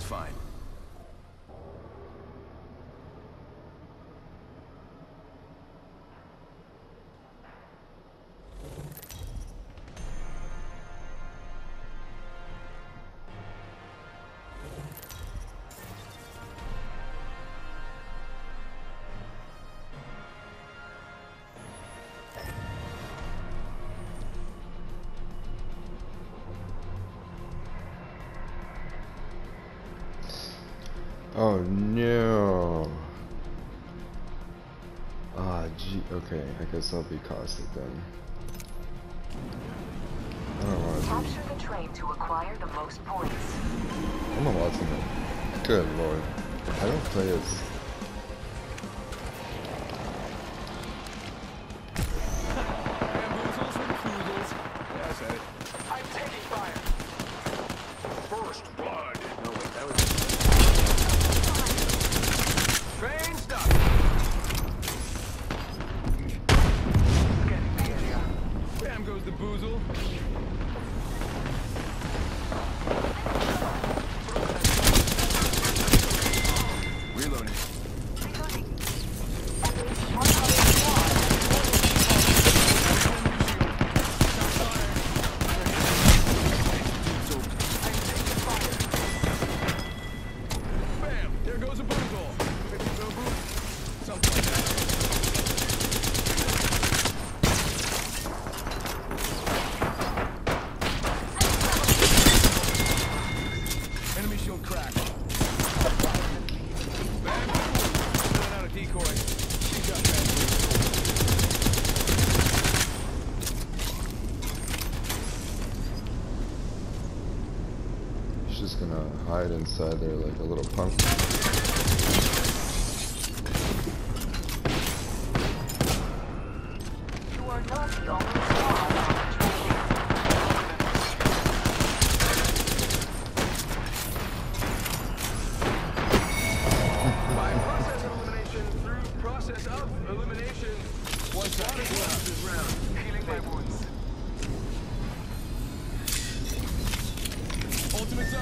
Everything's fine. Oh no. Ah, gee. Okay, I guess I'll be caustic then. Capture the train to acquire the most points. I'm a lot in it. Good lord. I don't play as just gonna hide inside there like a little punk. You are not the only one.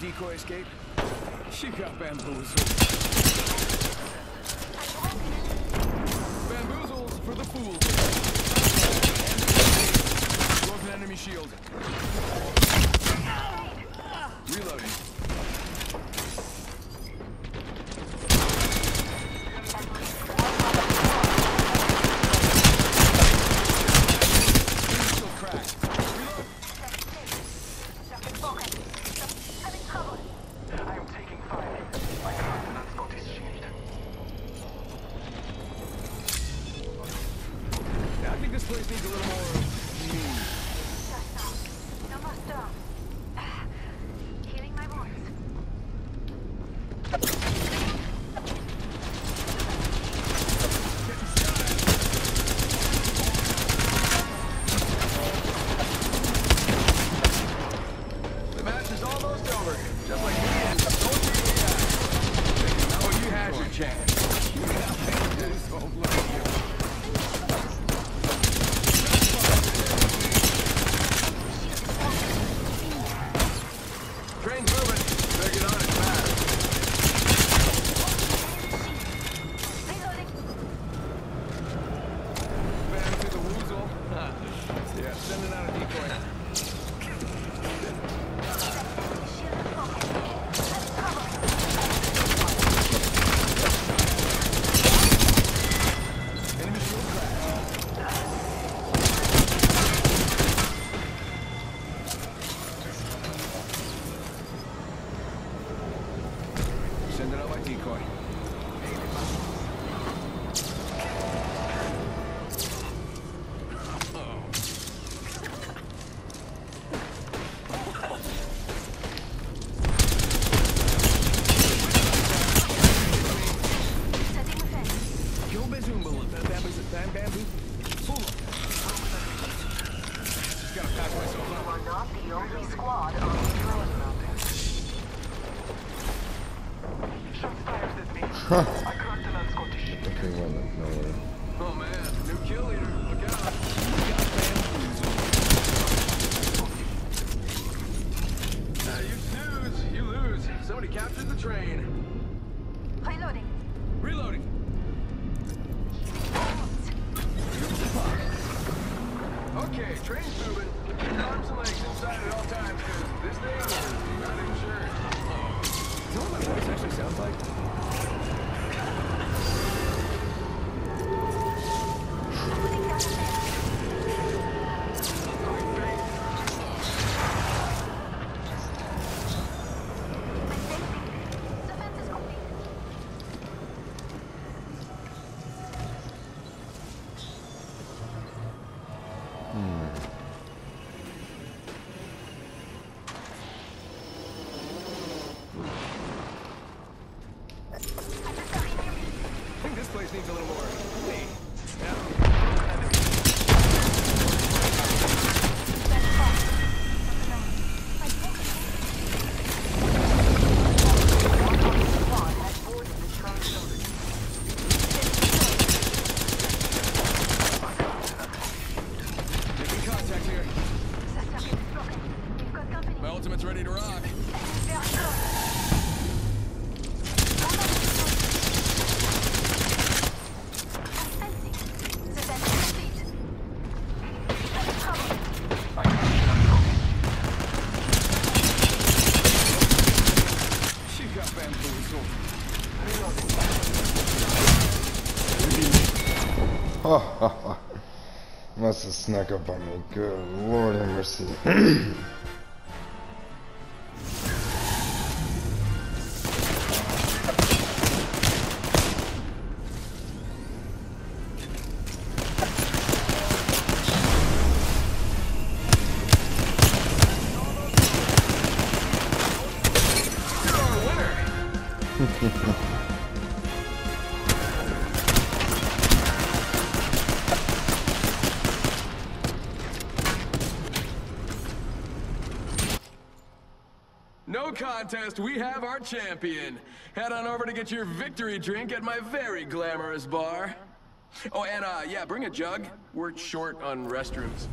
decoy escape? She got bamboozled. place needs a little more. Sending out a decoy. Okay, well, nowhere. Oh man, new kill leader. Look out. Uh, you you. Somebody captured the train. Reloading. Reloading. Okay, train's moving. Arms and legs inside at all times, 'cause this thing is not insured. Actually sounds like? This place needs a little more. Hey. Must have snuck up on me. Good lord have mercy. contest, we have our champion. Head on over to get your victory drink at my very glamorous bar. Oh, and uh, yeah, bring a jug. We're short on restrooms.